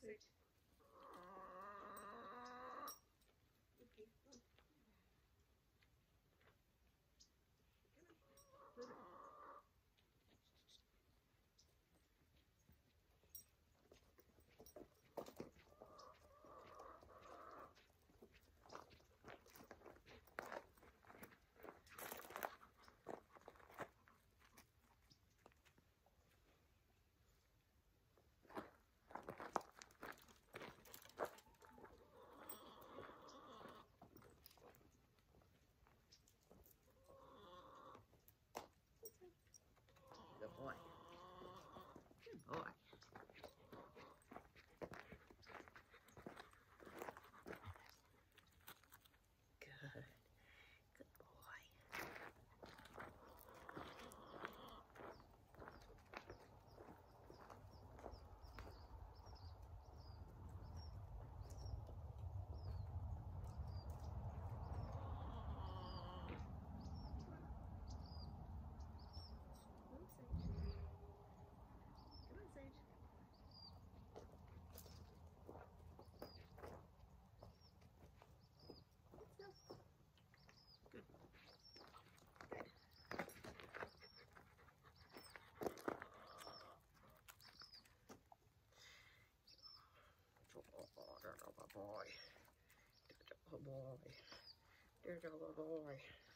Sage. Good Boy. Boy. Good boy. Good boy.